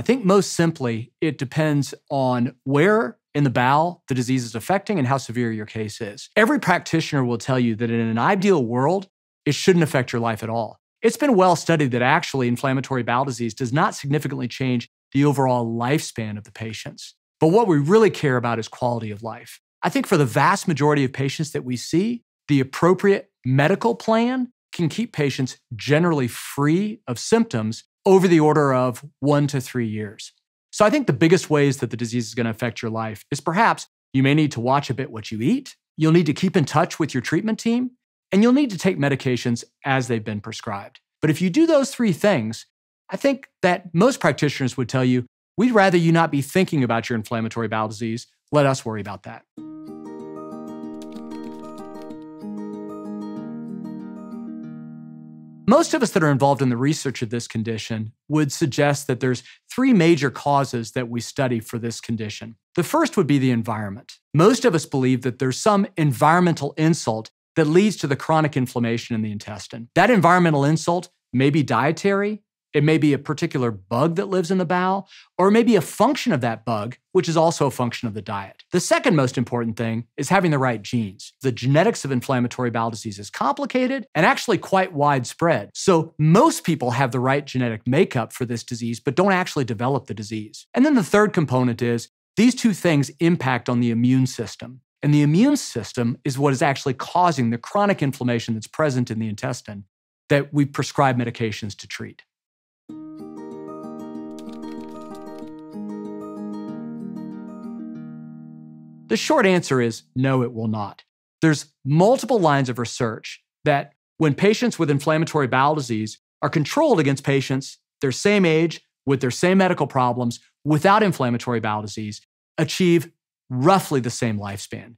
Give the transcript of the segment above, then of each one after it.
I think most simply, it depends on where in the bowel the disease is affecting and how severe your case is. Every practitioner will tell you that in an ideal world, it shouldn't affect your life at all. It's been well studied that actually inflammatory bowel disease does not significantly change the overall lifespan of the patients. But what we really care about is quality of life. I think for the vast majority of patients that we see, the appropriate medical plan can keep patients generally free of symptoms over the order of one to three years. So I think the biggest ways that the disease is going to affect your life is perhaps you may need to watch a bit what you eat, you'll need to keep in touch with your treatment team, and you'll need to take medications as they've been prescribed. But if you do those three things, I think that most practitioners would tell you we'd rather you not be thinking about your inflammatory bowel disease. Let us worry about that. Most of us that are involved in the research of this condition would suggest that there's three major causes that we study for this condition. The first would be the environment. Most of us believe that there's some environmental insult that leads to the chronic inflammation in the intestine. That environmental insult may be dietary, it may be a particular bug that lives in the bowel, or it may be a function of that bug, which is also a function of the diet. The second most important thing is having the right genes. The genetics of inflammatory bowel disease is complicated and actually quite widespread. So most people have the right genetic makeup for this disease, but don't actually develop the disease. And then the third component is these two things impact on the immune system. And the immune system is what is actually causing the chronic inflammation that's present in the intestine that we prescribe medications to treat. The short answer is no, it will not. There's multiple lines of research that when patients with inflammatory bowel disease are controlled against patients their same age with their same medical problems without inflammatory bowel disease achieve roughly the same lifespan.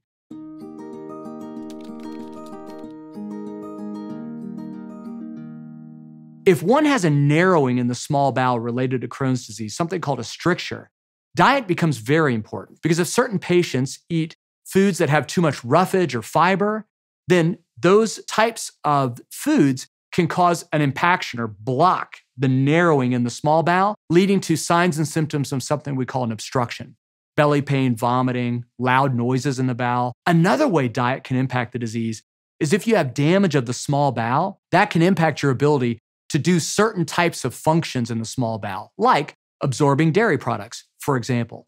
If one has a narrowing in the small bowel related to Crohn's disease, something called a stricture, diet becomes very important because if certain patients eat foods that have too much roughage or fiber, then those types of foods can cause an impaction or block the narrowing in the small bowel, leading to signs and symptoms of something we call an obstruction belly pain, vomiting, loud noises in the bowel. Another way diet can impact the disease is if you have damage of the small bowel, that can impact your ability to do certain types of functions in the small bowel, like absorbing dairy products, for example.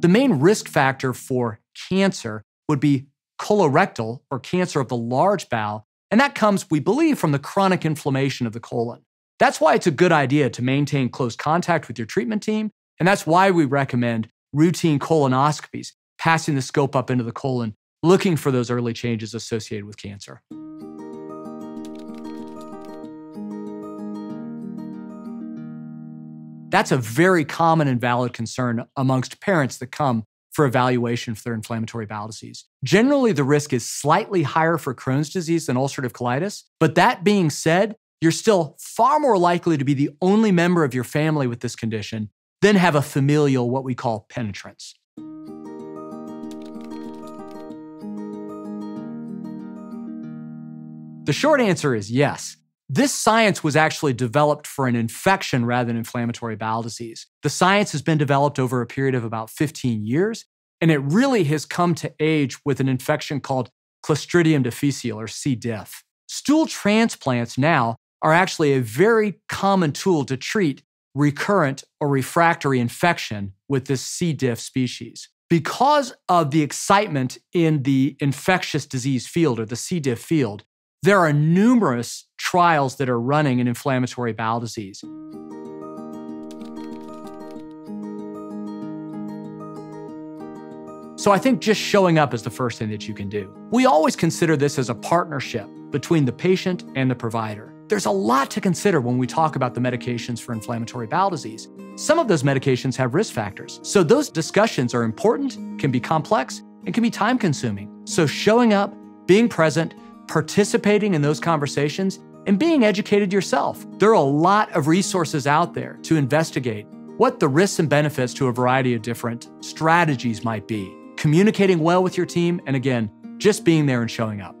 The main risk factor for cancer would be colorectal or cancer of the large bowel, and that comes, we believe, from the chronic inflammation of the colon. That's why it's a good idea to maintain close contact with your treatment team, and that's why we recommend routine colonoscopies, passing the scope up into the colon, looking for those early changes associated with cancer. That's a very common and valid concern amongst parents that come for evaluation for their inflammatory bowel disease. Generally, the risk is slightly higher for Crohn's disease than ulcerative colitis. But that being said, you're still far more likely to be the only member of your family with this condition than have a familial, what we call penetrance. The short answer is yes. This science was actually developed for an infection rather than inflammatory bowel disease. The science has been developed over a period of about 15 years, and it really has come to age with an infection called Clostridium difficile or C. diff. Stool transplants now are actually a very common tool to treat recurrent or refractory infection with this C. diff species. Because of the excitement in the infectious disease field or the C. diff field, there are numerous trials that are running in inflammatory bowel disease. So I think just showing up is the first thing that you can do. We always consider this as a partnership between the patient and the provider. There's a lot to consider when we talk about the medications for inflammatory bowel disease. Some of those medications have risk factors. So those discussions are important, can be complex, and can be time consuming. So showing up, being present, participating in those conversations, and being educated yourself. There are a lot of resources out there to investigate what the risks and benefits to a variety of different strategies might be. Communicating well with your team, and again, just being there and showing up.